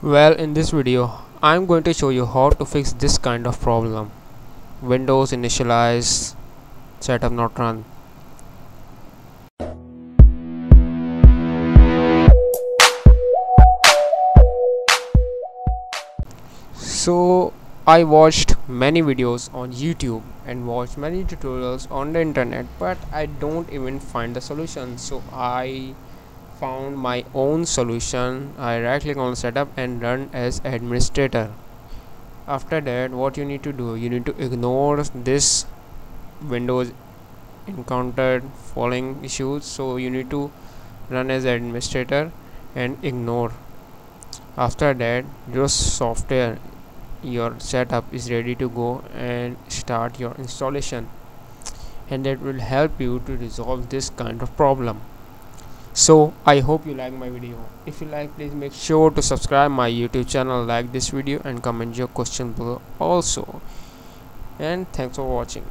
Well in this video I'm going to show you how to fix this kind of problem. Windows initialize setup not run. So I watched many videos on YouTube and watched many tutorials on the internet but I don't even find the solution. So I found my own solution. I right click on setup and run as administrator. After that what you need to do you need to ignore this windows encountered following issues. So you need to run as administrator and ignore. After that your software your setup is ready to go and start your installation. And that will help you to resolve this kind of problem so i hope you like my video. If you like please make sure to subscribe my youtube channel like this video and comment your question below also. And thanks for watching